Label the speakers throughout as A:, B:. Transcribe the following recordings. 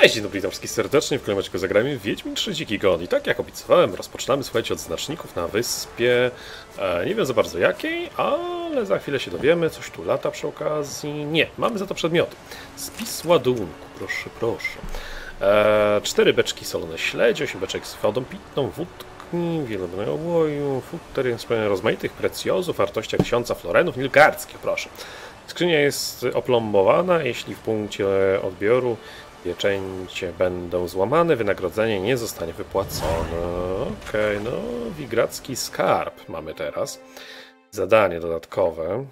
A: Cześć, dzień dobry, witam serdecznie. W kolejnym zagrajmy Wiedźmin 3 Dziki Gon. I tak jak obiecywałem, rozpoczynamy, słuchajcie, od znaczników na wyspie. E, nie wiem za bardzo jakiej, ale za chwilę się dowiemy. Coś tu lata przy okazji. Nie, mamy za to przedmioty. Spis ładunku, proszę, proszę. E, cztery beczki solone śledzie, osiem beczek z wodą pitną, wódki, wielodobnego ołoju, futer, rozmaitych precjozów, wartościach tysiąca florenów, nilgardzkich, proszę. Skrzynia jest oplombowana, jeśli w punkcie odbioru pieczęcie będą złamane, wynagrodzenie nie zostanie wypłacone. Okej, okay, no wigracki skarb mamy teraz. Zadanie dodatkowe.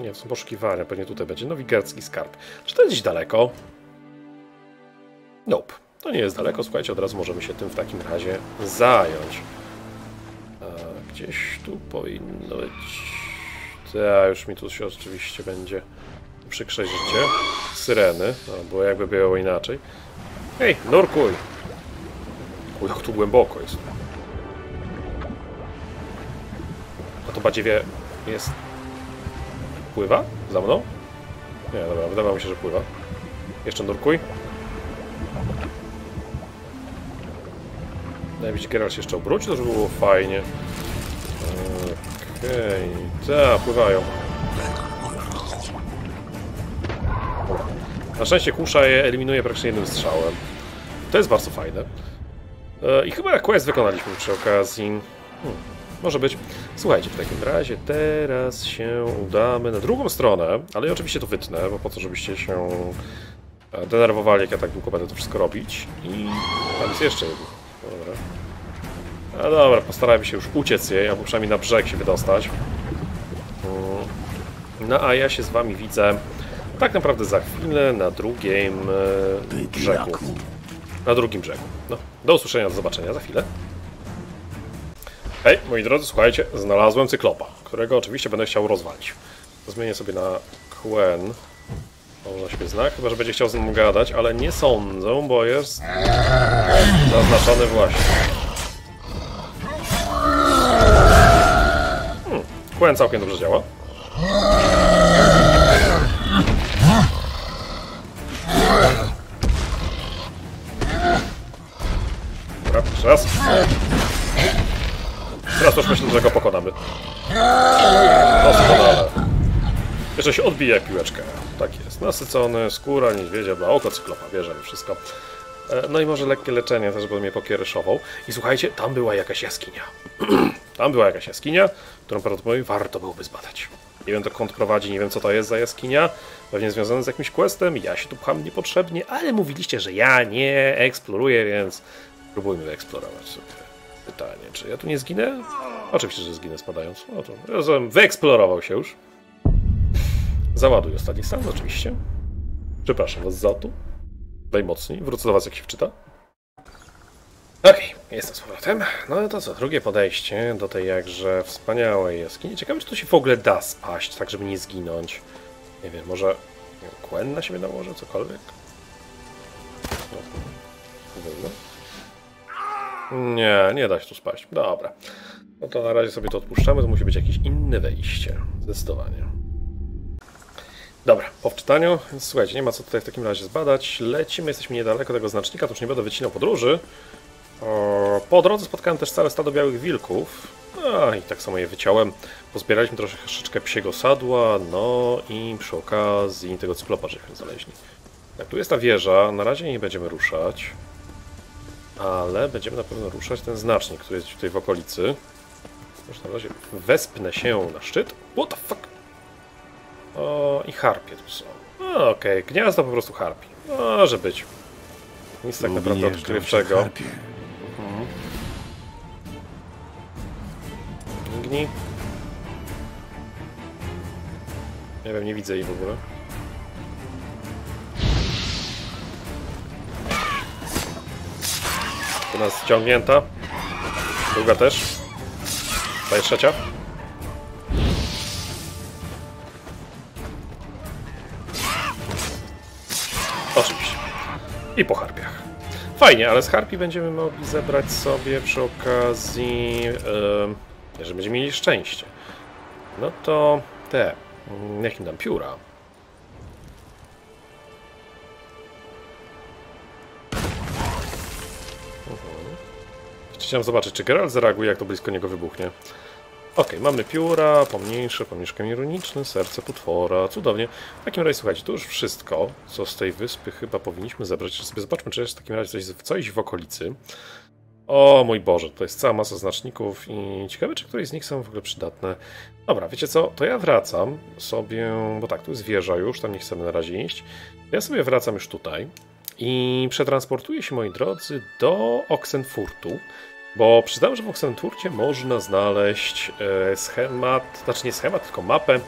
A: Nie, są poszukiwania, pewnie tutaj będzie. No wigracki skarb. Czy to jest gdzieś daleko? Nope. To nie jest daleko, słuchajcie, od razu możemy się tym w takim razie zająć. Gdzieś tu powinno być... Ja już mi tu się oczywiście będzie przykrzej życie. Syreny, no, bo jakby było inaczej. Hej, nurkuj! Uj, jak tu głęboko jest. A to badziewie jest... Pływa? Za mną? Nie, dobra, wydawało mi się, że pływa. Jeszcze nurkuj. Najwyżej Geralt się jeszcze obrócił, to żeby było fajnie. Okej, okay. tak, pływają. Na szczęście kusza je eliminuje praktycznie jednym strzałem. To jest bardzo fajne. E, I chyba quest wykonaliśmy przy okazji. Hmm, może być. Słuchajcie, w takim razie teraz się udamy na drugą stronę, ale ja oczywiście to wytnę, bo po co, żebyście się e, denerwowali, jak ja tak długo będę to wszystko robić. I tam jest jeszcze jedno. Dobra. No dobra, postarajmy się już uciec jej, albo przynajmniej na brzeg się wydostać. Hmm. No a ja się z wami widzę tak naprawdę za chwilę na drugim e, brzegu. Na drugim brzegu. No, do usłyszenia, do zobaczenia za chwilę. Hej, moi drodzy, słuchajcie, znalazłem cyklopa, którego oczywiście będę chciał rozwalić. Zmienię sobie na Quen. Można się znak, chyba że będzie chciał z nim gadać, ale nie sądzę, bo jest zaznaczony właśnie. Hmm, Quen całkiem dobrze działa. Jeszcze raz. Teraz już myślę, że go pokonamy. Doskonale. Jeszcze się odbije piłeczkę. Tak jest. Nasycony, skóra, niedźwiedzia, dla oko, cyklopa. Bierzemy wszystko. E, no i może lekkie leczenie też, bo mnie pokiereszował. I słuchajcie, tam była jakaś jaskinia. tam była jakaś jaskinia, którą prawdopodobnie warto byłoby zbadać. Nie wiem dokąd prowadzi, nie wiem co to jest za jaskinia. Pewnie związane z jakimś questem. Ja się tu pcham niepotrzebnie, ale mówiliście, że ja nie eksploruję, więc Próbujmy wyeksplorować sobie. Pytanie, czy ja tu nie zginę? Oczywiście, że zginę spadając. No to rozumiem, wyeksplorował się już. Załaduj ostatni stan, oczywiście. Przepraszam was za to. Najmocniej. Wrócę do was, jak się wczyta. Okej, okay, jestem z powrotem. No to co, drugie podejście do tej jakże wspaniałej jaskini. Ciekawe, czy to się w ogóle da spaść, tak żeby nie zginąć. Nie wiem, może Quen na siebie nałożę, cokolwiek? No, no. Nie, nie da się tu spaść. Dobra. No to na razie sobie to odpuszczamy, to musi być jakieś inne wejście. Zdecydowanie. Dobra, po wczytaniu, więc słuchajcie, nie ma co tutaj w takim razie zbadać. Lecimy, jesteśmy niedaleko tego znacznika, to już nie będę wycinał podróży. Po drodze spotkałem też całe stado białych wilków. A, i tak samo je wyciąłem. Pozbieraliśmy troszeczkę psiego sadła, no i przy okazji tego cyklopa żeśmy znaleźli. Tak, tu jest ta wieża, na razie nie będziemy ruszać ale będziemy na pewno ruszać ten znacznik, który jest tutaj w okolicy. Już na razie wespnę się na szczyt. What the fuck? O, i harpie tu są. Okej, okay. gniazdo po prostu harpi. Może być. Nic tak naprawdę odkrywczego. Mhm. Nie wiem, nie widzę jej w ogóle. Nas ciągnięta. Druga też. Ta jest trzecia. Oczywiście. I po harpiach. Fajnie, ale z harpi będziemy mogli zebrać sobie przy okazji, yy, że będziemy mieli szczęście. No to te, mm, jakim dam pióra. Chciałem zobaczyć, czy Geralt zareaguje, jak to blisko niego wybuchnie. Okej, mamy pióra, pomniejsze, pomniejsze ironiczne, serce potwora, cudownie. W takim razie, słuchajcie, to już wszystko, co z tej wyspy chyba powinniśmy zebrać. Zobaczmy, czy jest w takim razie coś, coś w okolicy. O mój Boże, to jest cała masa znaczników i ciekawe, czy któreś z nich są w ogóle przydatne. Dobra, wiecie co, to ja wracam sobie, bo tak, tu jest wieża już, tam nie chcemy na razie iść. Ja sobie wracam już tutaj i przetransportuję się, moi drodzy, do Oxenfurtu, bo przyznam, że w Oxenfurcie można znaleźć e, schemat, znaczy nie schemat, tylko mapę,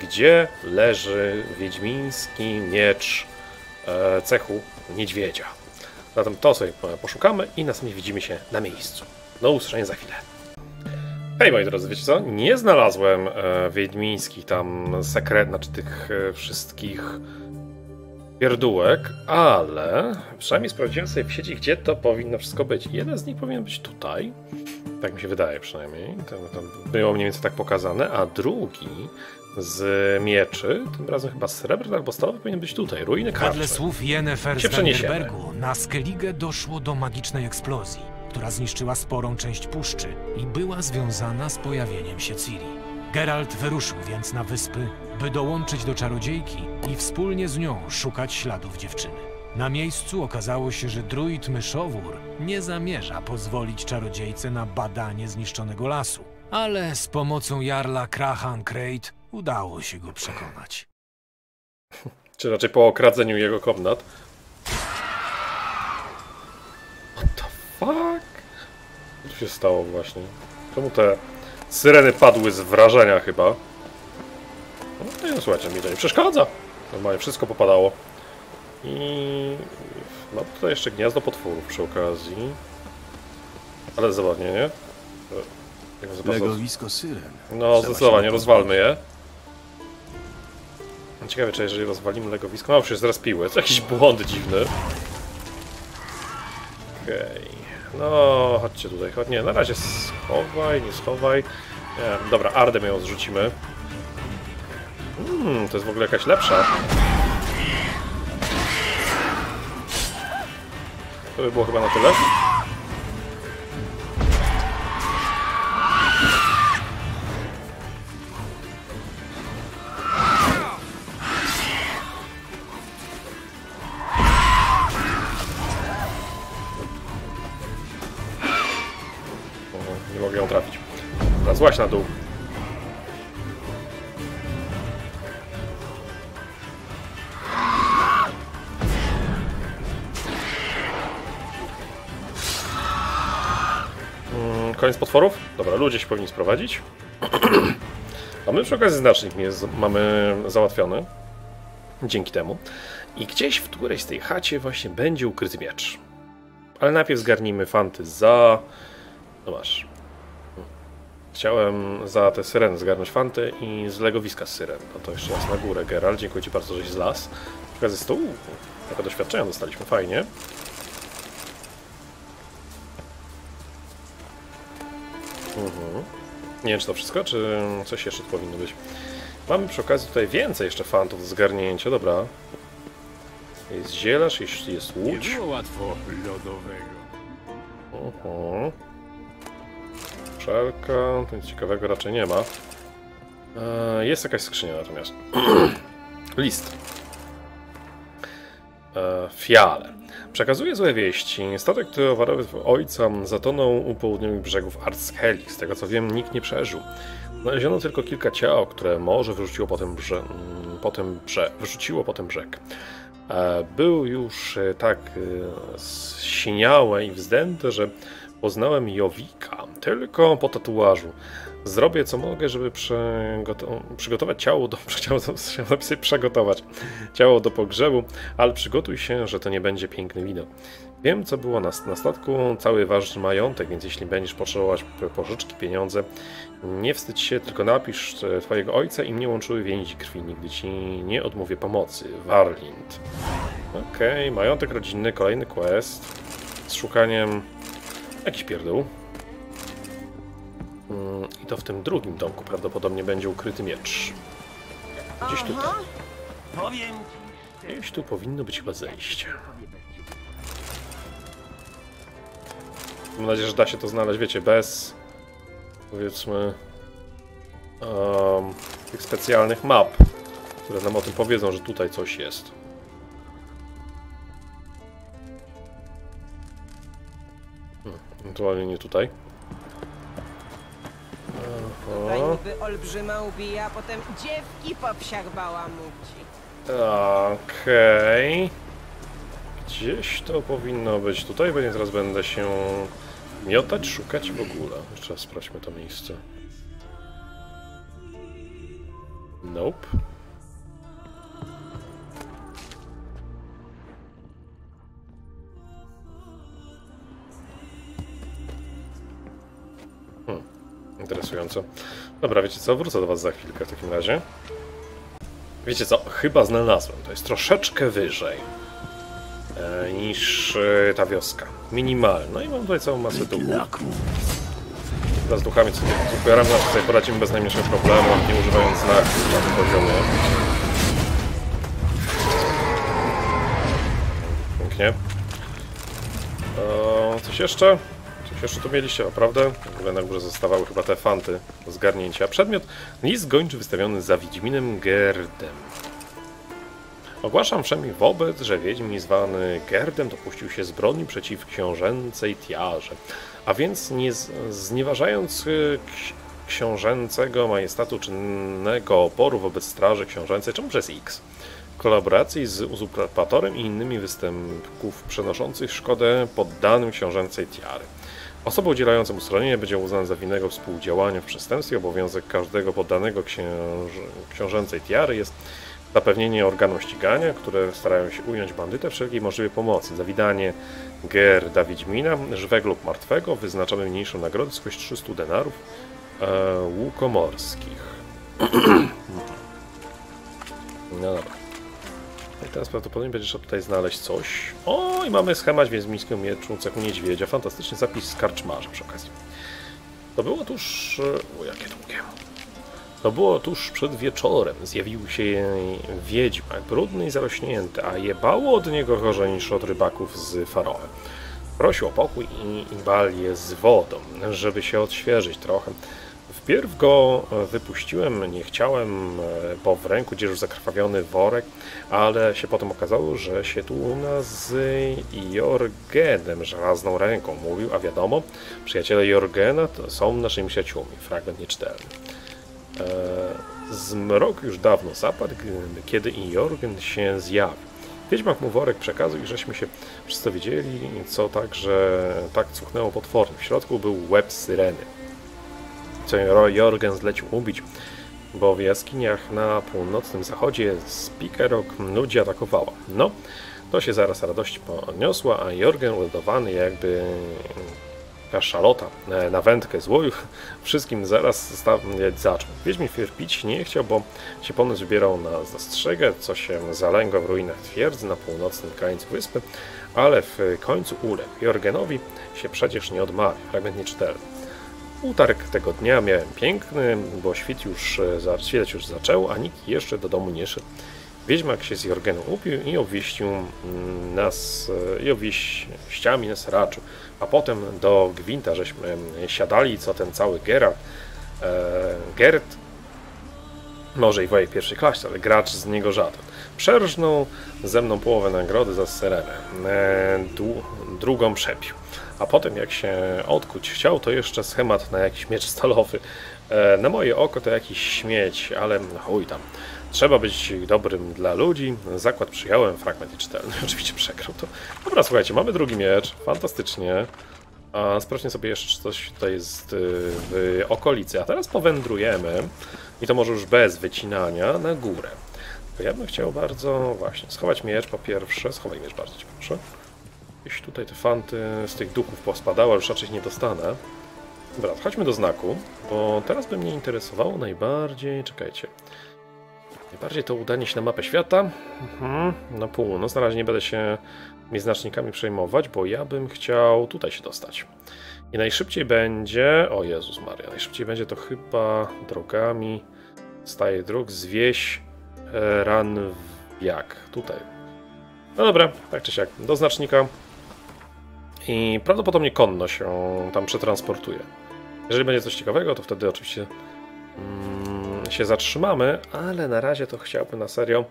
A: gdzie leży wiedźmiński miecz e, cechu niedźwiedzia. Zatem to sobie poszukamy i następnie widzimy się na miejscu. Do usłyszenia za chwilę. Hej moi drodzy, wiecie co? Nie znalazłem e, wiedźmińskich tam sekret, znaczy tych e, wszystkich pierdółek, ale przynajmniej sprawdziłem sobie w sieci, gdzie to powinno wszystko być. Jeden z nich powinien być tutaj, tak mi się wydaje przynajmniej, tam, tam było mniej więcej tak pokazane, a drugi z mieczy, tym razem chyba srebrny albo stalowy powinien być tutaj, ruiny karczmy.
B: Wedle słów Yennefer
A: Się
B: z na Skellige doszło do magicznej eksplozji, która zniszczyła sporą część puszczy i była związana z pojawieniem się Ciri. Geralt wyruszył więc na wyspy, by dołączyć do czarodziejki i wspólnie z nią szukać śladów dziewczyny. Na miejscu okazało się, że druid Myszowór nie zamierza pozwolić czarodziejce na badanie zniszczonego lasu, ale z pomocą jarla Krahan Krejt udało się go przekonać.
A: Czy raczej po okradzeniu jego komnat. What the fuck? Co się stało właśnie? Czemu te syreny padły z wrażenia chyba? No nie, słuchajcie, mi to nie przeszkadza. Normalnie wszystko popadało. I... No tutaj jeszcze gniazdo potworów przy okazji. Ale zabawnie, nie?
C: Legowisko syren.
A: no, zdecydowanie, rozwalmy je. Ciekawe, czy jeżeli rozwalimy legowisko... No, już się zrespiły, to jakiś błąd dziwny. Okej. No, chodźcie tutaj, chodź. Nie, na razie schowaj, nie schowaj. Nie, dobra, Ardę ją zrzucimy. Hmm, to jest w ogóle jakaś lepsza. To by było chyba na tyle. Nie mogę ją trafić. Złaź na dół. Koniec potworów? Dobra, ludzie się powinni sprowadzić. A my przy okazji znacznik z- mamy załatwiony. Dzięki temu. I gdzieś w którejś z tej chacie właśnie będzie ukryty miecz. Ale najpierw zgarnijmy fanty za... No masz. Chciałem za te syreny zgarnąć fanty i z legowiska z syren. No to jeszcze raz na górę, Geralt. Dziękuję Ci bardzo, żeś zlas. Przy okazji stołu. Trochę doświadczenia dostaliśmy, fajnie. Nie wiem, czy to wszystko, czy coś jeszcze tu powinno być. Mamy przy okazji tutaj więcej jeszcze fantów do zgarnięcia, dobra. Jest zielarz, jeśli jest łódź.
C: Nie było łatwo lodowego.
A: Mhm. Szelka, to nic ciekawego raczej nie ma. E, Jest jakaś skrzynia natomiast. List. E, Fiale. Przekazuje złe wieści. Statek towarowy ojca zatonął u południowych brzegów Arskeli. Z tego co wiem, nikt nie przeżył. Znaleziono tylko kilka ciał, które morze wyrzuciło potem, brze, mm, potem brze, wyrzuciło potem brzeg. E, Był już e, tak e, zsiniałe i wzdęte, że poznałem Jowika tylko po tatuażu. Zrobię co mogę, żeby przygoto- przygotować ciało do. Chciałem napisać przygotować ciało do pogrzebu, ale przygotuj się, że to nie będzie piękny widok. Wiem, co było na, na statku, cały ważny majątek, więc jeśli będziesz potrzebować pożyczki, pieniądze, nie wstydź się, tylko napisz e, twojego ojca i mnie łączyły więzi krwi. Nigdy ci nie odmówię pomocy. Warlind. Okej, majątek rodzinny, kolejny quest z szukaniem jakiś pierdół. Mm, I to w tym drugim domku prawdopodobnie będzie ukryty miecz. Gdzieś tutaj.
D: Powiem
A: Gdzieś tu powinno być chyba zejście. Mam nadzieję, że da się to znaleźć, wiecie, bez powiedzmy um, tych specjalnych map, które nam o tym powiedzą, że tutaj coś jest. Hmm, ewentualnie nie tutaj.
D: Tutaj
A: Aha.
D: niby olbrzyma ubija, a potem dziewki po psiach bałamuci.
A: Okej. Gdzieś to powinno być tutaj, bo nie teraz będę się miotać, szukać w ogóle. Jeszcze raz sprawdźmy to miejsce. Nope. Interesujące. Dobra, wiecie co? Wrócę do was za chwilkę w takim razie. Wiecie co? Chyba znalazłem. To jest troszeczkę wyżej e, niż e, ta wioska. Minimalna. No i mam tutaj całą masę duchów. Teraz duchami sobie zbieram, znaczy sobie poradzimy bez najmniejszego problemu, nie używając znaków na tym poziomie. Pięknie. E, coś jeszcze? Jeszcze tu mieliście, naprawdę? W ogóle na górze zostawały chyba te fanty do zgarnięcia. Przedmiot list gończy wystawiony za Wiedźminem Gerdem. Ogłaszam wszemi wobec, że Wiedźmin zwany Gerdem dopuścił się zbrodni przeciw książęcej tiarze, a więc nie znieważając y, ksi- książęcego majestatu czynnego oporu wobec straży książęcej, czemu przez X, w kolaboracji z uzurpatorem i innymi występków przenoszących szkodę poddanym książęcej tiary. Osoba udzielająca mu schronienia będzie uznana za winnego współdziałania w przestępstwie. Obowiązek każdego poddanego księż... książęcej tiary jest zapewnienie organom ścigania, które starają się ująć bandytę wszelkiej możliwej pomocy. Za wydanie Gerda Wiedźmina, żywego lub martwego, wyznaczamy mniejszą nagrodę, skość 300 denarów e, łukomorskich. no dobra. I teraz prawdopodobnie będzie trzeba tutaj znaleźć coś. O, i mamy schemat wiedźmińskiego mieczu cechu niedźwiedzia. Fantastyczny zapis z karczmarza przy okazji. To było tuż... e, O, jakie długie. To było tuż przed wieczorem. Zjawił się wiedźmak, brudny i zarośnięty, a jebało od niego gorzej niż od rybaków z Faroe. Prosił o pokój i, i balię z wodą, żeby się odświeżyć trochę. Wpierw go e, wypuściłem, nie chciałem, e, bo w ręku dzierżył zakrwawiony worek, ale się potem okazało, że się tu u nas z Jorgenem żelazną ręką mówił, a wiadomo, przyjaciele Jorgena to są naszymi przyjaciółmi. Fragment nieczytelny. E, Zmrok już dawno zapadł, kiedy Jorgen się zjawił. Wiedźmak mu worek przekazał i żeśmy się wszyscy wiedzieli, co także tak cuchnęło potwornie. W środku był łeb syreny co Jorgen zlecił ubić, bo w jaskiniach na północnym zachodzie Spikerok ludzi atakowała. No, to się zaraz radości podniosła, a Jorgen uradowany jakby kaszalota e, na wędkę złoju, wszystkim zaraz stawiać zaczął. Wiedźmin pić nie chciał, bo się ponoć wybierał na zastrzegę, co się zalęgła w ruinach twierdzy na północnym krańcu wyspy, ale w końcu uległ. Jorgenowi się przecież nie odmawia. Fragment nieczytelny. Utarg tego dnia miałem piękny, bo świt już, e, za- już zaczął, a nikt jeszcze do domu nie szedł. Wiedźmak się z Jorgenem upił i obwieścił mm, nas, e, i obwieściami nas raczył. A potem do Gwinta żeśmy siadali, co ten cały Geralt, e, Gerd, może i w mojej pierwszej klasie, ale gracz z niego żaden. Przerżnął ze mną połowę nagrody za syrenę, e, drugą przepił. A potem jak się odkuć chciał, to jeszcze schemat na jakiś miecz stalowy. E, na moje oko to jakiś śmieć, ale chuj tam. Trzeba być dobrym dla ludzi. Zakład przyjąłem, fragment czytelny. Oczywiście przegrał to. Dobra, słuchajcie, mamy drugi miecz. Fantastycznie. A sprawdźmy sobie jeszcze, czy coś tutaj jest y, w okolicy. A teraz powędrujemy, i to może już bez wycinania, na górę. To ja bym chciał bardzo, właśnie, schować miecz po pierwsze. Schowaj miecz bardzo cię proszę. Jeśli tutaj te fanty z tych duchów pospadały, już raczej nie dostanę. Dobra, chodźmy do znaku, bo teraz by mnie interesowało najbardziej, czekajcie, najbardziej to udanie się na mapę świata, mhm, na północ, na razie nie będę się tymi znacznikami przejmować, bo ja bym chciał tutaj się dostać. I najszybciej będzie, o Jezus Maria, najszybciej będzie to chyba drogami, staje dróg, zwieś e, Ranwiak, tutaj. No dobra, tak czy siak, do znacznika i prawdopodobnie konno się tam przetransportuje. Jeżeli będzie coś ciekawego, to wtedy oczywiście mm, się zatrzymamy, ale na razie to chciałbym na serio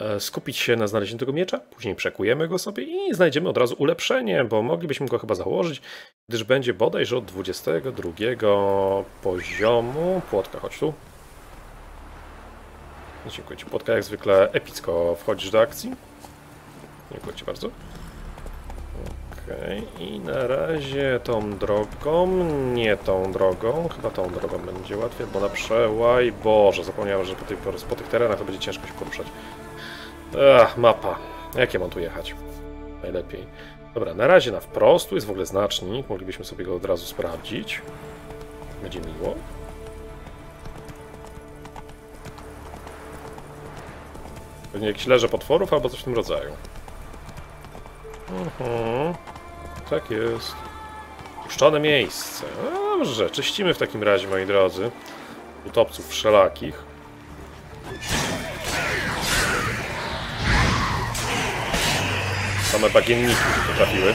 A: e, skupić się na znalezieniu tego miecza, później przekujemy go sobie i znajdziemy od razu ulepszenie, bo moglibyśmy go chyba założyć, gdyż będzie bodajże od 22 poziomu. Płotka, chodź tu. Dziękuję Ci. Płotka jak zwykle epicko wchodzisz do akcji. Dziękuję Ci bardzo. Okej, i na razie tą drogą, nie tą drogą, chyba tą drogą będzie łatwiej, bo na przełaj, Boże, zapomniałem, że po tych, po tych terenach to będzie ciężko się poruszać. Ach, mapa. Jak ja mam tu jechać? Najlepiej. Dobra, na razie na wprost, tu jest w ogóle znacznik, moglibyśmy sobie go od razu sprawdzić. Będzie miło. Pewnie jakiś leże potworów albo coś w tym rodzaju. Mhm. Tak jest. Puszczone miejsce. No Dobrze, czyścimy w takim razie, moi drodzy. Utopców wszelakich. Same bagienniki tu potrafiły.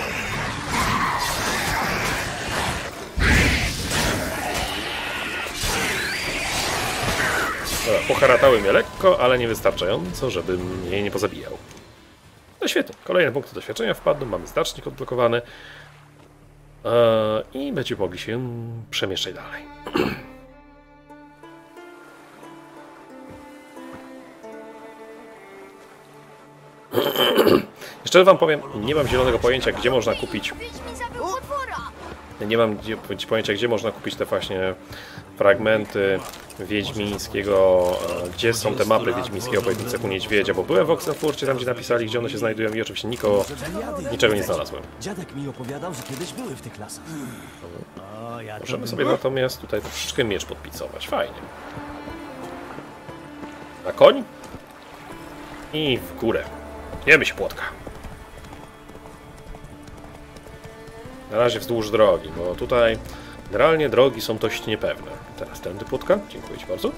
A: Poharatały mnie lekko, ale nie wystarczająco, żebym jej nie pozabijał. No świetnie, kolejne punkty doświadczenia wpadną, mamy znacznik odblokowany eee, i będziemy mogli się przemieszczać dalej. Jeszcze wam powiem, nie mam zielonego pojęcia, gdzie można kupić! Nie mam gdzie, pojęcia, gdzie można kupić te właśnie fragmenty wiedźmińskiego, e, gdzie są te mapy wiedźmińskiego pojedynce ku niedźwiedzia, bo byłem w Oxenfurcie, tam gdzie napisali, gdzie one się znajdują i oczywiście nikogo, niczego nie znalazłem.
E: Dziadek mi opowiadał, że kiedyś były w tych lasach. To
A: Możemy sobie natomiast tutaj troszeczkę miecz podpicować, fajnie. Na koń i w górę. Jemy się płotka. Na razie wzdłuż drogi, bo tutaj generalnie drogi są dość niepewne. Teraz tędy płotka, dziękuję Ci bardzo.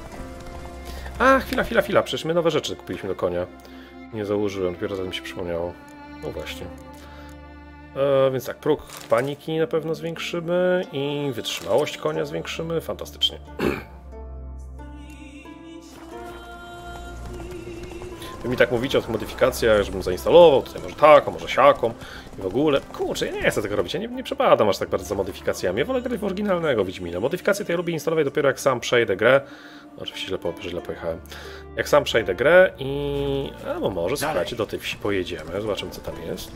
A: A, chwila, chwila, chwila, przecież my nowe rzeczy kupiliśmy do konia. Nie założyłem, dopiero zanim mi się przypomniało. No właśnie. E, więc tak, próg paniki na pewno zwiększymy i wytrzymałość konia zwiększymy. Fantastycznie. Wy mi tak mówicie o tych modyfikacjach, żebym zainstalował, tutaj może taką, może siaką w ogóle. Kurczę, ja nie chcę tego robić, ja nie, nie przepadam aż tak bardzo za modyfikacjami. Ja wolę grać w oryginalnego Wiedźmina. Modyfikacje to ja lubię instalować dopiero jak sam przejdę grę. No, oczywiście źle, po, źle pojechałem. Jak sam przejdę grę i... A, no może, słuchajcie, do tej wsi pojedziemy, zobaczymy co tam jest.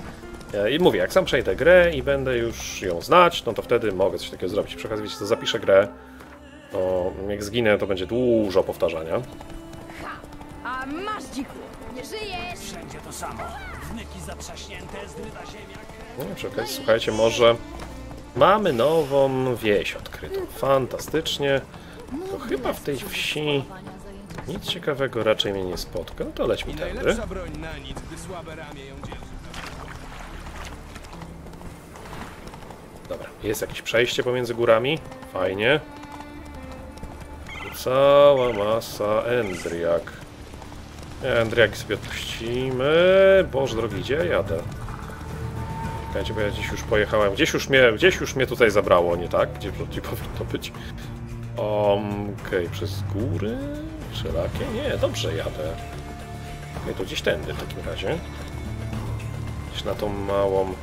A: E, I mówię, jak sam przejdę grę i będę już ją znać, no to wtedy mogę coś takiego zrobić. Przy okazji, wiecie co, zapiszę grę, to jak zginę, to będzie dużo powtarzania.
D: A masz dziku!
F: Nie żyjesz!
E: Wszędzie to samo. Wnyki zatrzaśnięte, zryta ziemia.
A: No, przy okazji, słuchajcie, może mamy nową wieś odkrytą. Fantastycznie. To chyba w tej wsi nic ciekawego raczej mnie nie spotka. No to lećmy tędy.
C: Najlepsza broń na nic, gdy słabe ramię ją dzierży.
A: Dobra, jest jakieś przejście pomiędzy górami. Fajnie. Cała masa Endriak. Endriak sobie odpuścimy. Boże drogi, gdzie ja jadę? Czekajcie, bo ja gdzieś już pojechałem. Gdzieś już mnie, gdzieś już mnie tutaj zabrało, nie tak? Gdzie, gdzie powinno być? Um, Okej, przez góry? Wszelakie? Nie, dobrze jadę. Okej, to gdzieś tędy w takim razie. Gdzieś na tą małą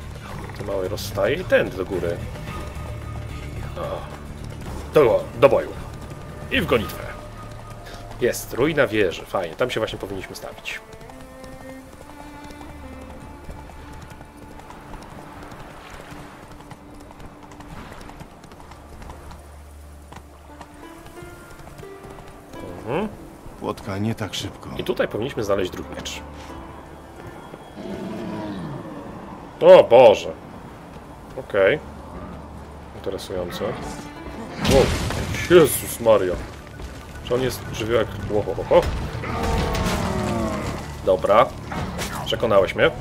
A: to małej rozstaje i tędy do góry. O. Do, do boju. I w gonitwę. Jest, ruina wieży, fajnie, tam się właśnie powinniśmy stawić. Mhm.
C: Płotka nie tak szybko.
A: I tutaj powinniśmy znaleźć drugi miecz. O Boże. Okej. Interesujące. Wow. Jezus Maria. Czy on jest żywiołek? Ho, ho, ho, ho. Dobra. Przekonałeś mnie.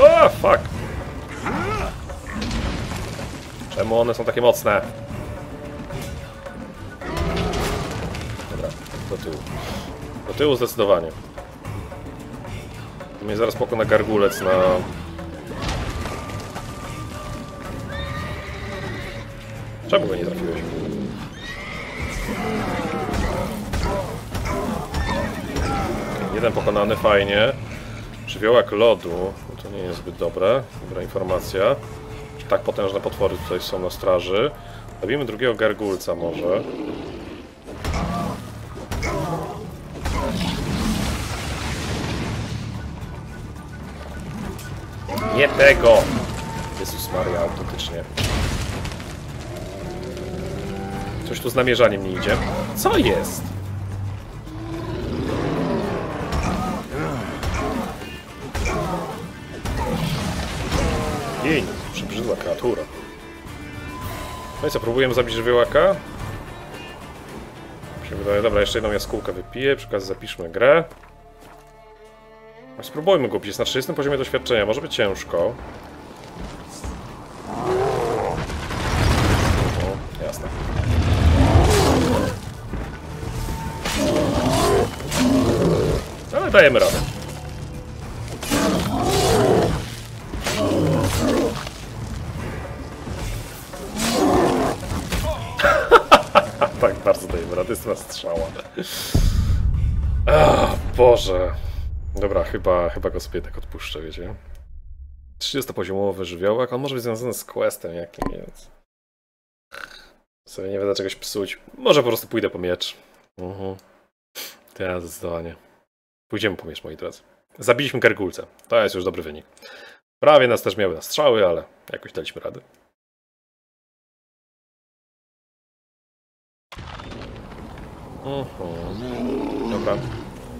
A: O, fuck. Czemu one są takie mocne? Dobra, do tyłu. Do tyłu zdecydowanie. Mnie zaraz pokona gargulec na... Czemu go nie trafiłeś? Jeden pokonany, fajnie. Żywiołak lodu, to nie jest zbyt dobre. Dobra informacja. Tak potężne potwory tutaj są na straży. Zabijmy drugiego gargulca może. Nie tego! Jezus Maria, autentycznie. Coś tu z namierzaniem nie idzie. Co jest? Jej, przybrzydła kreatura. No i co, próbujemy zabić żywiołaka? Mi się wydaje, dobra, jeszcze jedną jaskółkę wypiję, przy okazji zapiszmy grę. No Spróbujmy go bić na 30 poziomie doświadczenia, może być ciężko. Dajemy radę. tak, bardzo dajemy radę, jest strzała. Ach, Boże. Dobra, chyba, chyba go sobie tak odpuszczę, wiecie. 30-poziomowy żywiołek, on może być związany z questem jakim, więc... Sobie nie będę czegoś psuć. Może po prostu pójdę po miecz. Mhm. Ja zdecydowanie. Pójdziemy po miecz, moi drodzy. Zabiliśmy gargulce. To jest już dobry wynik. Prawie nas też miały na strzały, ale jakoś daliśmy radę. Mhm. Dobra.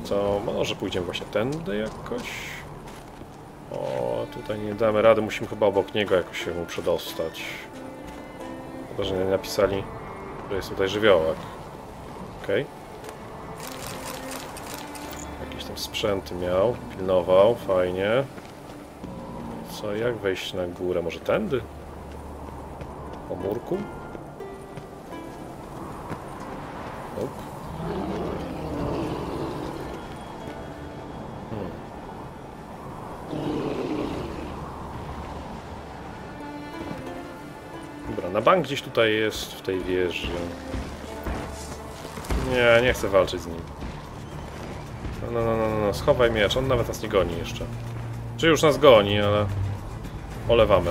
A: Co, może pójdziemy właśnie tędy jakoś? O, tutaj nie damy rady, musimy chyba obok niego jakoś się mu przedostać. Chyba, że nie napisali, że jest tutaj żywiołek. Okej. Jakieś tam sprzęty miał, pilnował, fajnie. Co, jak wejść na górę? Może tędy? Po murku? Nope. Dobra, na bank gdzieś tutaj jest w tej wieży. Nie, nie chcę walczyć z nim. No, no, no, no, no, schowaj miecz, on nawet nas nie goni jeszcze. Czy już nas goni, ale... Olewamy.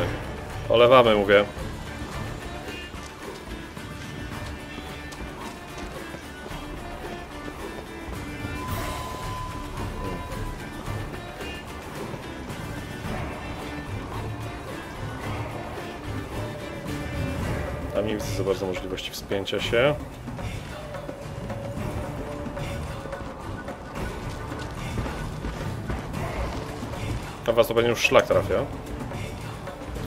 A: Olewamy, mówię. Tam nie widzę za bardzo możliwości wspięcia się. Was to będzie już szlak trafia.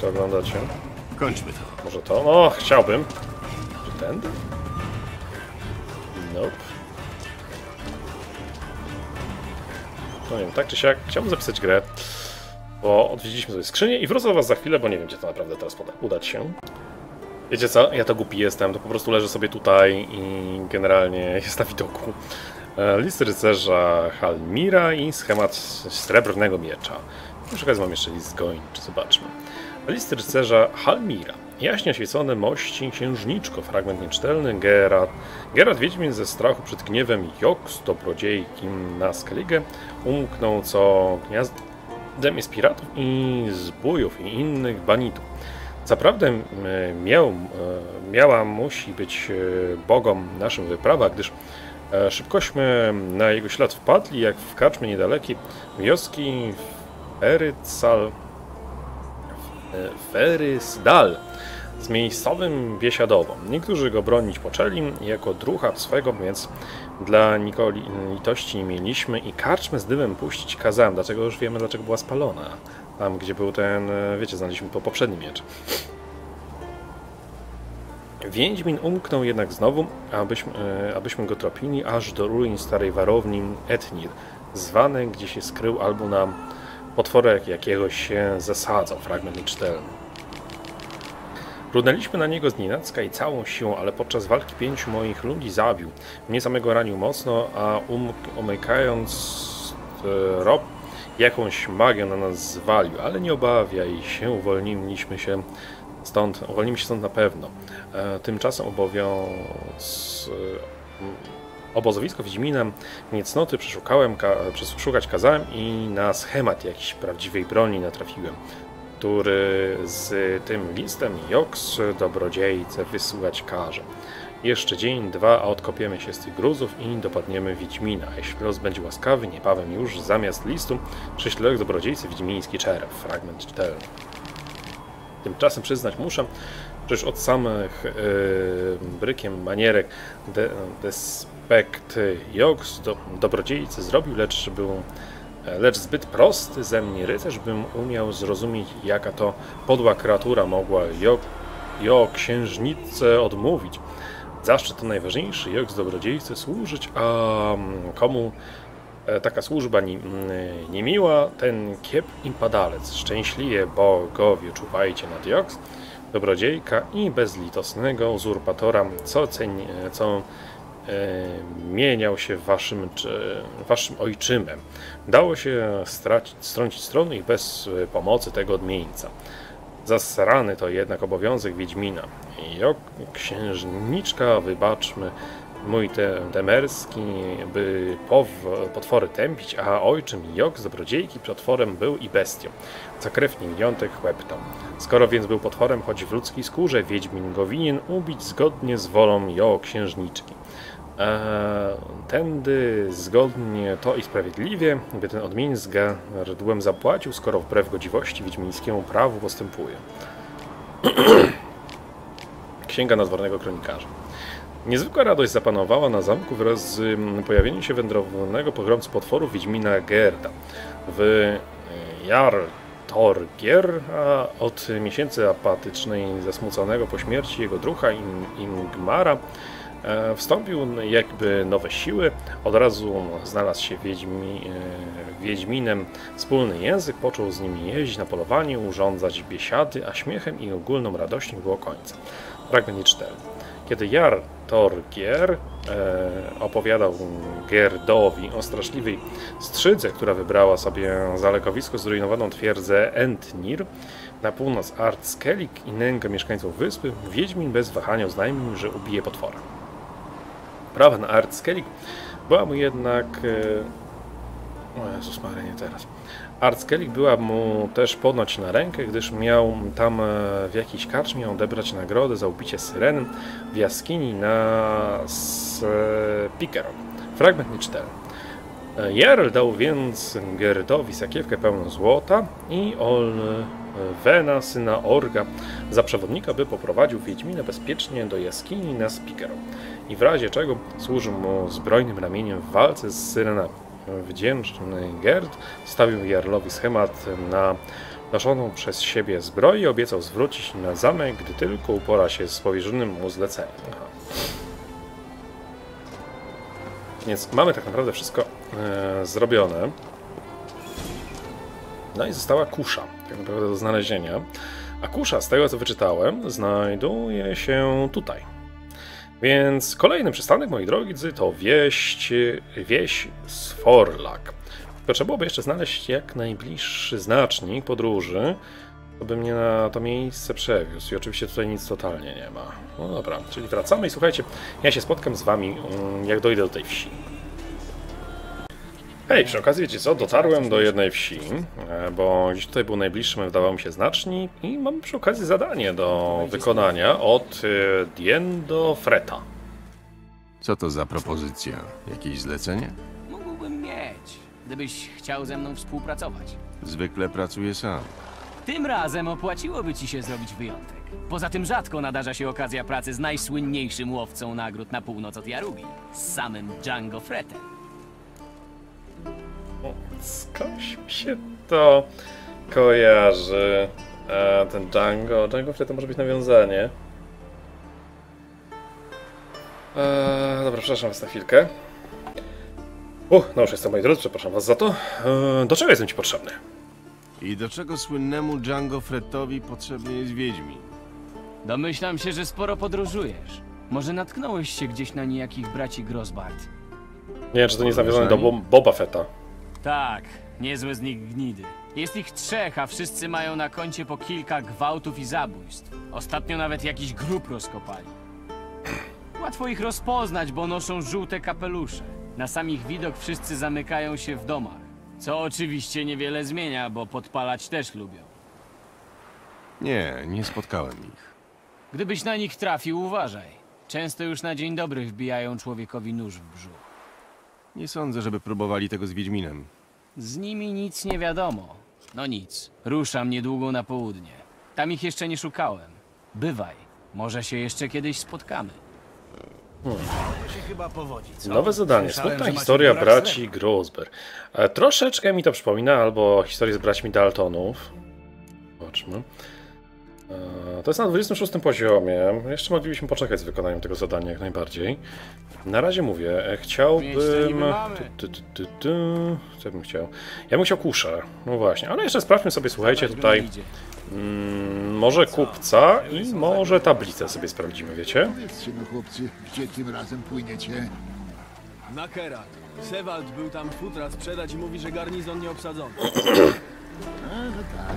A: To oglądacie.
C: Kończmy to.
A: Może to? No, chciałbym. Czy tędy? Nope. No nie wiem, tak czy siak, chciałbym zapisać grę, bo odwiedziliśmy sobie skrzynię i wrócę do was za chwilę, bo nie wiem, gdzie to naprawdę teraz poda- udać się. Wiecie co, ja to głupi jestem, to po prostu leżę sobie tutaj i generalnie jest na widoku. E, List rycerza Halmira i schemat srebrnego miecza. Przy mam jeszcze list gończy, zobaczmy. List rycerza Halmira. Jaśnie oświecone mości księżniczko, fragment nieczytelny, Gerard. Gerard Wiedźmin ze strachu przed gniewem Joks, dobrodziejki na Skellige, umknął co gniazdem jest piratów i zbójów i innych banitów. Zaprawdę miał, miała musi być e, bogom naszym wyprawa, gdyż e, szybkośmy na jego ślad wpadli, jak w karczmie niedalekiej wioski Ferycal, Ferysdal z miejscowym biesiadową. Niektórzy go bronić poczęli jako drucha swego, więc dla nikogo litości nie mieliśmy i karczmę z dymem puścić kazałem. Dlaczego już wiemy, dlaczego była spalona. Tam, gdzie był ten, e, wiecie, znaleźliśmy po poprzedni miecz. Wiedźmin umknął jednak znowu, abyśmy, e, abyśmy go tropili aż do ruin starej warowni Etnir, zwane gdzie się skrył albo na potworek jakiegoś się zasadzał, fragment nieczytelny. Brunęliśmy na niego z nienacka i całą siłą, ale podczas walki pięciu moich ludzi zabił. Mnie samego ranił mocno, a um, e, rob jakąś magię na nas zwalił, ale nie obawiaj się, uwolniliśmy się stąd, uwolnimy się stąd na pewno. E, tymczasem obowiąz... e, obozowisko Wiedźmina niecnoty przeszukałem, ka... przeszukać kazałem i na schemat jakiejś prawdziwej broni natrafiłem, który z tym listem Joks dobrodziejce wysyłać każe. Jeszcze dzień, dwa, a odkopiemy się z tych gruzów i dopadniemy Wiedźmina. Jeśli los będzie łaskawy, niebawem już zamiast listu prześlę dobrodziejcy wiedźmiński czerw. Fragment czytelny. Tymczasem przyznać muszę, przecież od samych yy, brykiem manierek de, despekt Joks do, dobrodziejcy zrobił, lecz był lecz zbyt prosty ze mnie rycerz, bym umiał zrozumieć, jaka to podła kreatura mogła jo, jo odmówić. Zaszczyt to najważniejszy, jak z dobrodziejcy służyć, a mm, komu e, taka służba mm, niemiła, ten kiep im padalec. Szczęśliwie bogowie czuwajcie nad Joks, dobrodziejka i bezlitosnego uzurpatora, co, ceń, co e, mieniał się waszym, waszym ojczymem. Dało się stracić, strącić strony i bez e, pomocy tego odmieńca. Zasrany to jednak obowiązek Wiedźmina. Jo, księżniczka, wybaczmy mój te, temerski, by pow, potwory tępić, a ojczym Jok z dobrodziejki potworem był i bestią. Za krew niewiniątek łeptał. Skoro więc był potworem, choć w ludzkiej skórze, Wiedźmin go winien ubić zgodnie z wolą Jo księżniczki. Eee, tędy zgodnie to i sprawiedliwie, by ten odmień z gardłem zapłacił, skoro wbrew godziwości wiedźmińskiemu prawu postępuje. Księga nadwornego kronikarza. Niezwykła radość zapanowała na zamku wraz z mm, pojawieniem się wędrownego pogromcy potworów Wiedźmina Gerda. W e, Jar Torgier, a od miesięcy apatycznej, zasmuconego po śmierci jego drucha Ingmara, E, Wstąpił jakby nowe siły, od razu znalazł się Wiedźmi, e, Wiedźminem wspólny język, począł z nimi jeździć na polowanie, urządzać biesiady, a śmiechem i ogólną radością było końca. Fragment 4. Kiedy Jar Torgier e, opowiadał Gerdowi o straszliwej strzydze, która wybrała sobie za lekowisko zrujnowaną twierdzę Entnir, na północ Artskelik i nęgę mieszkańców wyspy, Wiedźmin bez wahania oznajmił, że ubije potwora. Prawa na Artskelik była mu jednak... e, O Jezus Maria, nie teraz. Artskelik była mu też ponoć na rękę, gdyż miał tam e, w jakiejś karczmie odebrać nagrodę za ubicie syreny w jaskini na Spikero. Fragment nieczytelny. E, Jarl dał więc Gerdowi sakiewkę pełną złota i Olwena, syna Orga, za przewodnika, by poprowadził Wiedźmina bezpiecznie do jaskini na Spikero i w razie czego służył mu zbrojnym ramieniem w walce z syrenami. Wdzięczny Gerd stawił Jarlowi schemat na noszoną przez siebie zbroję i obiecał zwrócić na zamek, gdy tylko upora się z powierzonym mu zleceniem. Aha. Więc mamy tak naprawdę wszystko e, zrobione. No i została kusza, tak naprawdę do znalezienia. A kusza, z tego co wyczytałem, znajduje się tutaj. Więc kolejny przystanek, moi drodzy, to wieść, wieś Sforlak. Trzeba byłoby jeszcze znaleźć jak najbliższy znacznik podróży, by mnie na to miejsce przewiózł. I oczywiście tutaj nic totalnie nie ma. No dobra, czyli wracamy i słuchajcie, ja się spotkam z wami, mm, jak dojdę do tej wsi. Hej, przy okazji wiecie co, dotarłem do jednej wsi, e, bo gdzieś tutaj był najbliższy, wydawał mi się znacznik i mam przy okazji zadanie do wykonania od e, Diendo Freta.
C: Co to za propozycja? Jakieś zlecenie?
E: Mógłbym mieć, gdybyś chciał ze mną współpracować.
C: Zwykle pracuję sam.
E: Tym razem opłaciłoby ci się zrobić wyjątek. Poza tym rzadko nadarza się okazja pracy z najsłynniejszym łowcą nagród na północ od Jarugi, z samym Django Fretem.
A: Skądś mi się to kojarzy. A ten Django. Django wtedy to może być nawiązanie. Eee, dobra, przepraszam was na chwilkę. Uch, no już jestem moi drodzy, przepraszam was za to. Eee, do czego jestem ci potrzebny?
C: I do czego słynnemu Django Frettowi potrzebny jest Wiedźmin?
E: Domyślam się, że sporo podróżujesz. Może natknąłeś się gdzieś na niejakich braci Grosbart.
A: Nie wiem, czy to nie jest nawiązane do Bo- Boba Fetta.
E: Tak, Niezłe z nich gnidy. Jest ich trzech, a wszyscy mają na koncie po kilka gwałtów i zabójstw. Ostatnio nawet jakiś grób rozkopali. Łatwo ich rozpoznać, bo noszą żółte kapelusze. Na sam ich widok wszyscy zamykają się w domach. Co oczywiście niewiele zmienia, bo podpalać też lubią.
C: Nie, nie spotkałem ich.
E: Gdybyś na nich trafił, uważaj. Często już na dzień dobry wbijają człowiekowi nóż w brzuch.
C: Nie sądzę, żeby próbowali tego z Wiedźminem.
E: Z nimi nic nie wiadomo. No nic. Ruszam niedługo na południe. Tam ich jeszcze nie szukałem. Bywaj. Może się jeszcze kiedyś spotkamy.
A: Nowe zadanie. Smutna historia braci Grosber. E, troszeczkę mi to przypomina, albo historię z braćmi Daltonów. Zobaczmy. E, to jest na 26 poziomie. Jeszcze moglibyśmy poczekać z wykonaniem tego zadania jak najbardziej. Na razie mówię, e, chciałbym... Tu, tu, tu, tu. Co bym chciał? Ja bym chciał kuszę. No właśnie, ale jeszcze sprawdźmy sobie, słuchajcie, tutaj... Mm, może kupca i może tablicę sobie sprawdzimy, wiecie?
G: Powiedzcie no chłopcy, gdzie tym razem płyniecie?
H: Na Kerak. Sewald był tam futra sprzedać i mówi, że garnizon nie obsadzony.
G: A, no tak.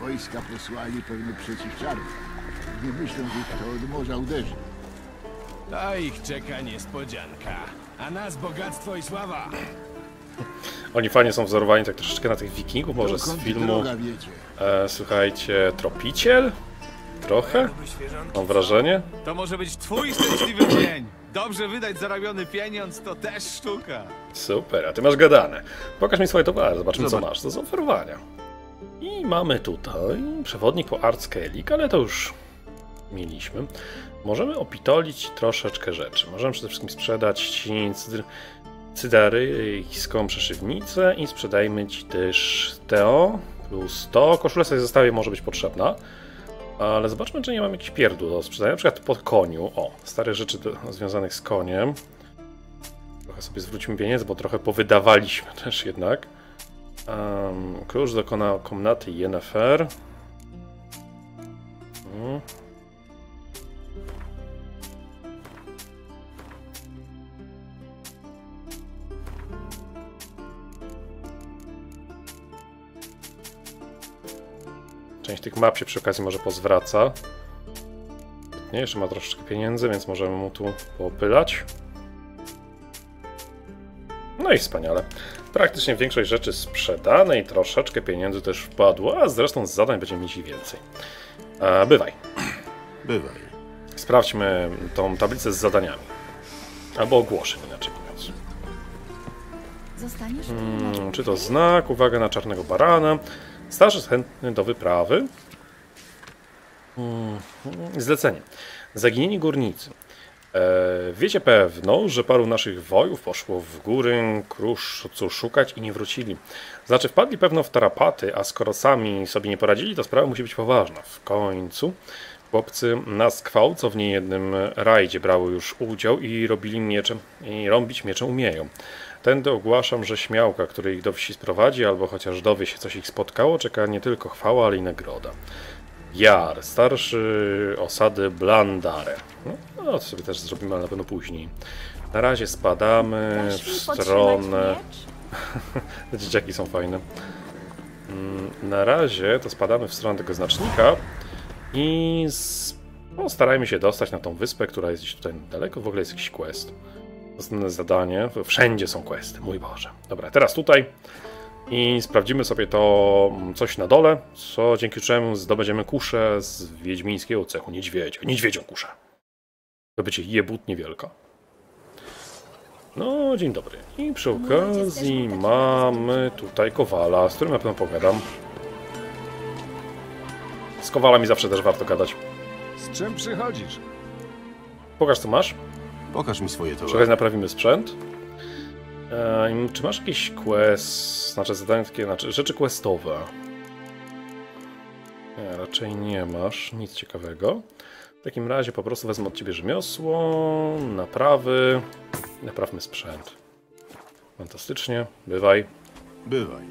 G: Wojska posłali pewnie przeciw czarnom. Nie myślą, że ich to od morza uderzy.
B: Ta ich czeka niespodzianka. A nas bogactwo i sława.
A: Oni fajnie są wzorowani tak troszeczkę na tych wikingów, może z filmu... E, słuchajcie, Tropiciel? Trochę? Mam wrażenie.
H: To może być twój szczęśliwy dzień. Dobrze wydać zarobiony pieniądz to też sztuka.
A: Super, a ty masz gadane. Pokaż mi swoje towary, zobaczymy co
C: Zobacz.
A: masz do zaoferowania. I mamy tutaj przewodnik po Artskelik, ale to już mieliśmy. Możemy opitolić troszeczkę rzeczy. Możemy przede wszystkim sprzedać ci cydaryjską przeszywnicę i sprzedajmy ci też Teo plus to. Koszulę sobie zostawię, może być potrzebna. Ale zobaczmy, czy nie mam jakichś pierdół do sprzedania. Na przykład pod koniu. O, stare rzeczy związanych z koniem. Trochę sobie zwróćmy pieniędzy, bo trochę powydawaliśmy też jednak. Um, klucz do kona- komnaty Yennefer. Mm. Część tych map się przy okazji może pozwraca. Nie, jeszcze ma troszeczkę pieniędzy, więc możemy mu tu popylać. No i wspaniale. Praktycznie większość rzeczy sprzedane i troszeczkę pieniędzy też wpadło, a zresztą z zadań będziemy mieć i więcej. E, bywaj.
C: Bywaj.
A: Sprawdźmy tą tablicę z zadaniami. Albo ogłoszeń, inaczej mówiąc.
F: Zostaniesz?
A: Mm, czy to znak? Uwaga na czarnego barana. Starszy jest chętny do wyprawy. Mm, Zlecenie. Zaginieni górnicy. E, wiecie pewno, że paru naszych wojów poszło w góry kruszcu szukać i nie wrócili. Znaczy wpadli pewno w tarapaty, a skoro sami sobie nie poradzili, to sprawa musi być poważna. W końcu chłopcy na skwał, co w niejednym rajdzie brały już udział i robili mieczem, i rąbić mieczem umieją. Tędy ogłaszam, że śmiałka, który ich do wsi sprowadzi, albo chociaż dowie się, coś ich spotkało, czeka nie tylko chwała, ale i nagroda. Jar, starszy osady Blandare. No, no to sobie też zrobimy, ale na pewno później. Na razie spadamy w stronę... Dzieciaki są fajne. Mm, Na razie to spadamy w stronę tego znacznika i postarajmy się dostać na tą wyspę, która jest gdzieś tutaj daleko. W ogóle jest jakiś quest. Następne zadanie. Wszędzie są questy, mój Boże. Dobra, teraz tutaj i sprawdzimy sobie to mm, coś na dole, co dzięki czemu zdobędziemy kuszę z wiedźmińskiego cechu niedźwiedzia. Niedźwiedzią kuszę. To będzie jebut niewielka. No, dzień dobry. I przy okazji mamy tutaj Kowala, z którym na pewno pogadam. Z Kowalami zawsze też warto gadać.
B: Z czym przychodzisz?
A: Pokaż co masz.
C: Pokaż mi swoje towary.
A: naprawimy sprzęt. Ehm, czy masz jakieś quest, znaczy zadania takie, znaczy rzeczy questowe? Nie, raczej nie masz, nic ciekawego. W takim razie po prostu wezmę od ciebie rzemiosło, naprawy, naprawmy sprzęt. Fantastycznie, bywaj.
C: Bywaj.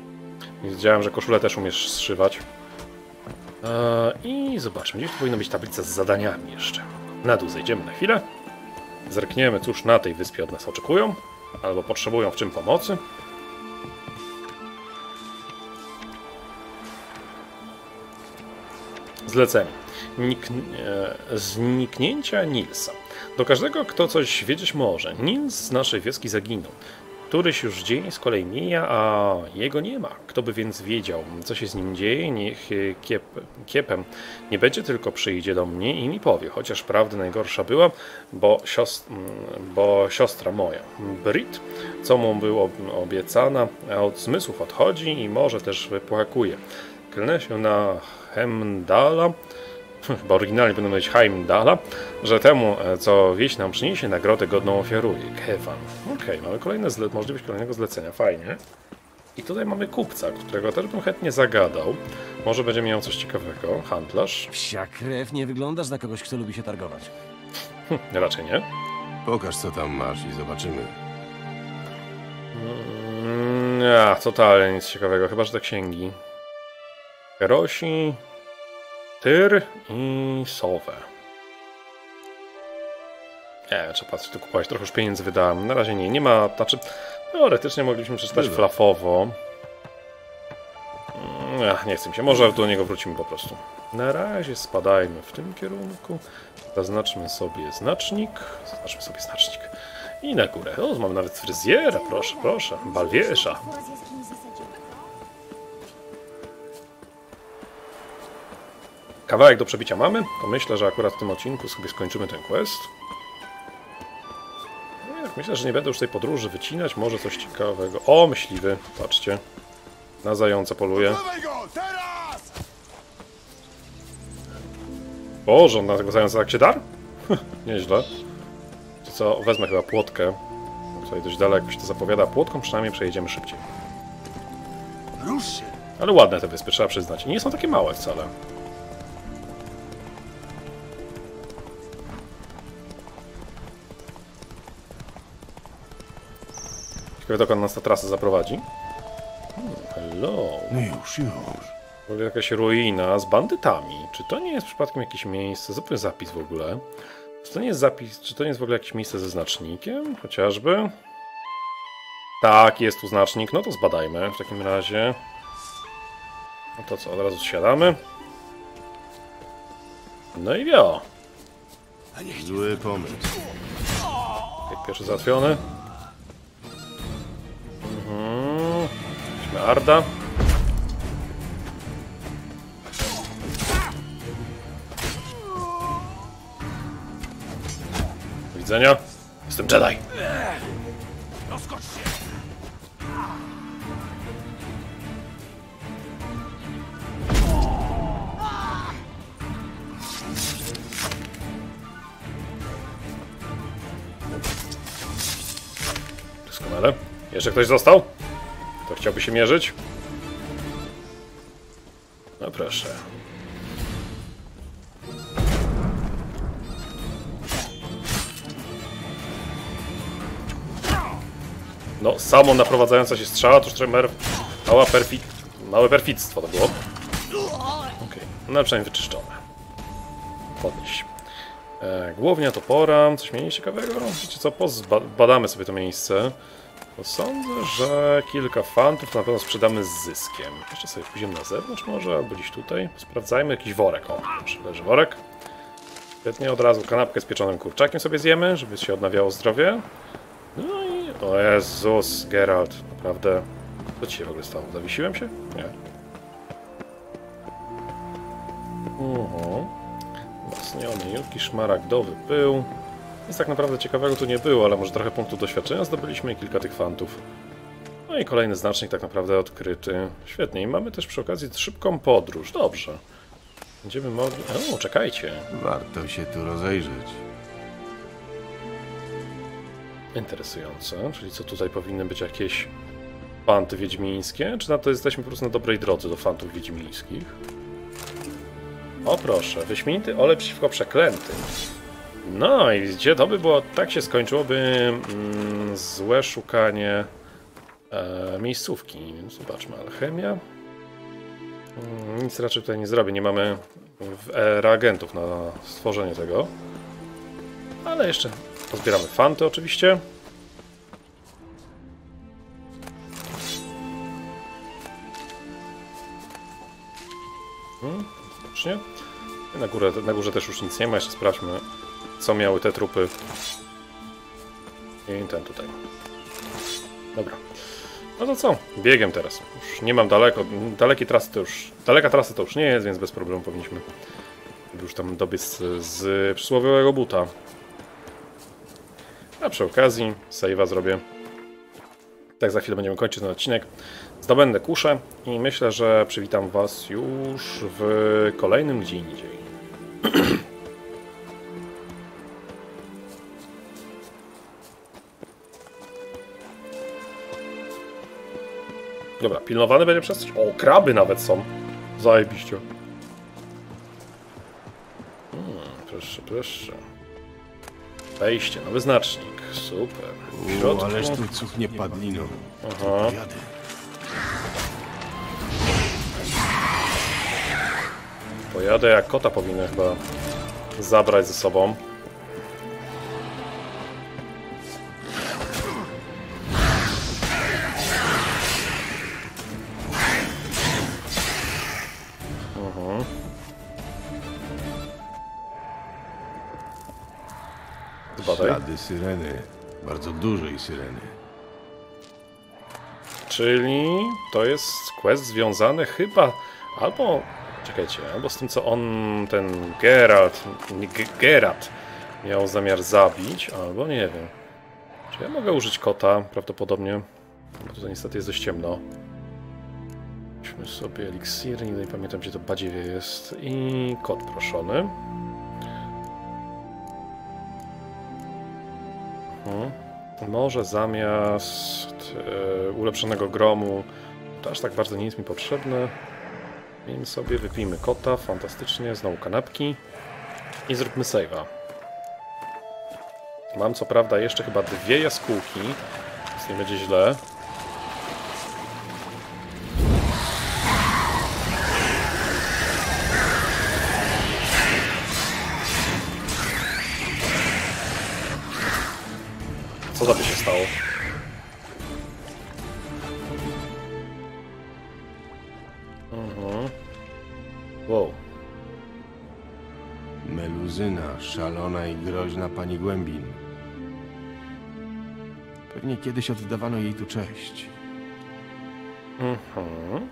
A: Wiedziałem, że koszulę też umiesz zszywać. Eee, I zobaczmy, gdzieś tu powinna być tablica z zadaniami jeszcze. Na dół zejdziemy na chwilę. Zerkniemy, cóż na tej wyspie od nas oczekują, albo potrzebują w czym pomocy. Zlecenie. Nik e, zniknięcia Nilsa. Do każdego, kto coś wiedzieć może, Nils z naszej wioski zaginął. Któryś już dzień z kolei mija, a jego nie ma. Kto by więc wiedział, co się z nim dzieje, niech kiep, kiepem nie będzie, tylko przyjdzie do mnie i mi powie. Chociaż prawda najgorsza była, bo, mm, bo siostra moja, Brit, co mu było obiecana, od zmysłów odchodzi i może też wypłakuje. Klnę się na Hemdala, chyba oryginalnie będą mówić Heimdala, że temu, e, co wieś nam przyniesie, nagrodę godną ofiaruje. Kevan. Okej, mamy kolejne zle- możliwość kolejnego zlecenia, fajnie. I tutaj mamy kupca, którego też bym chętnie zagadał. Może będzie miał coś ciekawego. Handlarz?
I: Psia krew, nie wyglądasz na kogoś, kto lubi się targować.
A: Raczej nie.
C: Pokaż co tam masz i zobaczymy.
A: Mm, Ja, totalnie nic ciekawego, chyba że te księgi. Herosi, Tyr i Sowę. Nie, trzeba patrzeć, tu kupować, trochę już pieniędzy wydałem. Na razie nie, nie ma, znaczy teoretycznie mogliśmy przeczytać
C: Bywa.
A: flafowo. Mm, Ja, nie chcę mi się, może do niego wrócimy po prostu. Na razie spadajmy w tym kierunku. Zaznaczmy sobie znacznik. Zaznaczmy sobie znacznik. I na górę. O, mamy nawet fryzjera, proszę, proszę. Balwierza. Kawałek do przebicia mamy, to myślę, że akurat w tym odcinku sobie skończymy ten quest. Nie, Myślę, że nie będę już tej podróży wycinać, może coś ciekawego. O, myśliwy, patrzcie. Na zająca poluje. Boże, on na tego zająca tak się dar? Nieźle. To co, wezmę chyba płotkę. Tutaj dość daleko się to zapowiada. Płotką przynajmniej przejedziemy szybciej. Ale ładne te wyspy, trzeba przyznać. I nie są takie małe wcale. Ciekawe dokąd nas ta trasa zaprowadzi. Hmm, hello.
C: No już, już.
A: W ogóle jakaś ruina z bandytami. Czy to nie jest przypadkiem jakieś miejsce? Zróbmy zapis w ogóle. Czy to nie jest zapis, czy to nie jest w ogóle jakieś miejsce ze znacznikiem? Chociażby. Tak, jest tu znacznik. No to zbadajmy w takim razie. No to co, od razu zsiadamy. No i wio.
C: Zły pomysł.
A: Pierwszy załatwiony. Arda. Do widzenia. Jestem Jedi. Doskonale. Jeszcze ktoś został? Chciałby się mierzyć? No proszę. No, samo naprowadzająca się strzała, to trochę mała perfi... małe perfidstwo to było. Okej, no przynajmniej wyczyszczone. Podnieść. E, głownia topora, coś mniej ciekawego? Wiecie co, pozbadamy sobie to miejsce. Bo sądzę, że kilka fantów na pewno sprzedamy z zyskiem. Jeszcze sobie pójdziemy na zewnątrz może, albo gdzieś tutaj. Sprawdzajmy jakiś worek. O, leży worek. Świetnie, od razu kanapkę z pieczonym kurczakiem sobie zjemy, żeby się odnawiało zdrowie. No i... O Jezus, Geralt, naprawdę... Co ci się w ogóle stało? Zawiesiłem się? Nie. Mhm. Wzmocniony, wielki szmaragdowy pył. Nic tak naprawdę ciekawego tu nie było, ale może trochę punktów doświadczenia zdobyliśmy i kilka tych fantów. No i kolejny znacznik tak naprawdę odkryty. Świetnie, i mamy też przy okazji szybką podróż. Dobrze. Będziemy mogli... O, czekajcie.
C: Warto się tu rozejrzeć.
A: Interesujące. Czyli co tutaj powinny być jakieś fanty wiedźmińskie? Czy na to jesteśmy po prostu na dobrej drodze do fantów wiedźmińskich? O proszę, wyśmienity olej przeciwko przeklętym. No i gdzie to by było, tak się skończyłoby mm, złe szukanie e, miejscówki. Zobaczmy, alchemia. Mm, nic raczej tutaj nie zrobię, nie mamy reagentów na stworzenie tego. Ale jeszcze pozbieramy fanty oczywiście. Hmm. Na, górę, na górze też już nic nie ma, jeszcze sprawdźmy, co miały te trupy. I ten tutaj. Dobra. No to co? Biegiem teraz. Już nie mam daleko. Dalekie trasy to już. Daleka trasa to już nie jest, więc bez problemu powinniśmy już tam dobiec z, z przysłowiowego buta. A przy okazji save'a zrobię. Tak za chwilę będziemy kończyć ten odcinek. Zdobędę kuszę i myślę, że przywitam Was już w kolejnym gdzie indziej. Dobra, pilnowany będzie przez coś? O, kraby nawet są. Zajebiście. Hmm, proszę, proszę. Wejście, nowy znacznik. Super. W środku...
C: ależ tu cuchnie padliną.
A: Aha.
C: Jady.
A: Pojadę jak kota powinien chyba zabrać ze sobą.
C: Syreny. Bardzo dużej syreny.
A: Czyli to jest quest związany chyba albo czekajcie, albo z tym co on ten Geralt, nie, Ge- Geralt miał zamiar zabić, albo nie wiem. Czy ja mogę użyć kota? Prawdopodobnie. Bo tutaj niestety jest dość ciemno. Weźmy sobie eliksir, nie pamiętam gdzie to badziewie jest. I kot proszony. Mhm. Może zamiast e, ulepszonego gromu, to aż tak bardzo nie jest mi potrzebne. Miejmy sobie, wypijmy kota, fantastycznie, znowu kanapki i zróbmy save'a. Mam co prawda jeszcze chyba dwie jaskółki, więc nie będzie źle.
C: Pani Głębin. Pewnie kiedyś oddawano jej tu cześć.
A: Mhm.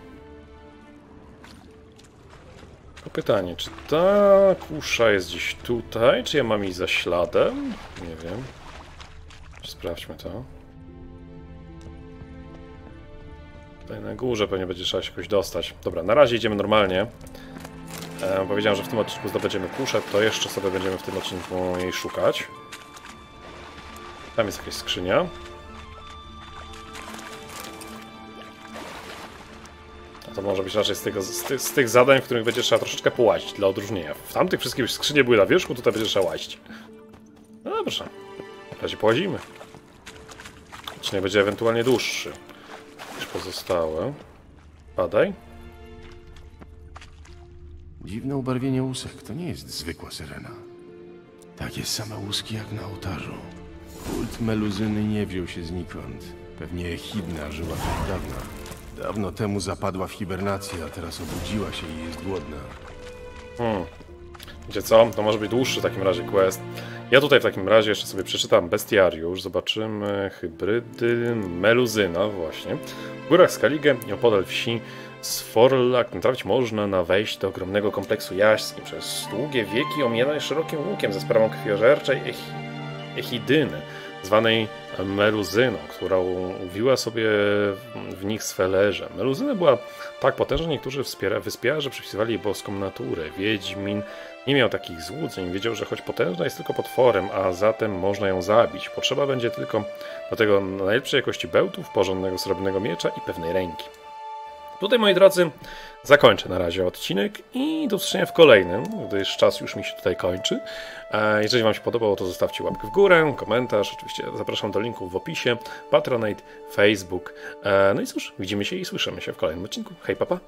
A: To pytanie, czy ta kusza jest gdzieś tutaj, czy ja mam jej za śladem? Nie wiem. Sprawdźmy to. Tutaj na górze pewnie będzie trzeba się jakoś dostać. Dobra, na razie idziemy normalnie. E, powiedziałem, że w tym odcinku zdobędziemy kuszę, to jeszcze sobie będziemy w tym odcinku jej szukać. Tam jest jakaś skrzynia. A to może być raczej z, tego, z, ty, z tych zadań, w których będzie trzeba troszeczkę połazić dla odróżnienia. W tamtych wszystkich skrzynie były na wierzchu, tutaj będzie trzeba łazić. No dobrze. W razie połazimy. Odcinek będzie ewentualnie dłuższy niż pozostałe. Padaj.
C: Dziwne ubarwienie łusek. To nie jest zwykła syrena. Takie same łuski jak na ołtarzu. Kult meluzyny nie wziął się znikąd. Pewnie Echidna żyła tu dawna. Dawno temu zapadła w hibernację, a teraz obudziła się i jest głodna.
A: Hmm. Wiecie co? To może być dłuższy w takim razie quest. Ja tutaj w takim razie jeszcze sobie przeczytam bestiariusz. Zobaczymy hybrydy meluzyna właśnie. W górach Skaligę i opodal wsi Sforlak natrafić można na wejść do ogromnego kompleksu jaśni. Przez długie wieki omijany szerokim łukiem za sprawą krwiożerczej Echi Echidyny, zwanej Meluzyną, która uwiła sobie w nich swe leże. Meluzyna była tak potężna, niektórzy wspiera, wyspiarze przypisywali boską naturę. Wiedźmin nie miał takich złudzeń, wiedział, że choć potężna jest tylko potworem, a zatem można ją zabić. Potrzeba będzie tylko do tego najlepszej jakości bełtów, porządnego srebrnego miecza i pewnej ręki. Tutaj, moi drodzy, zakończę na razie odcinek i do usłyszenia w kolejnym, gdyż czas już mi się tutaj kończy. E, Jeżeli Wam się podobało, to zostawcie łapkę w górę, komentarz, oczywiście zapraszam do linków w opisie, Patronite, Facebook. E, No i cóż, widzimy się i słyszymy się w kolejnym odcinku. Hej, papa!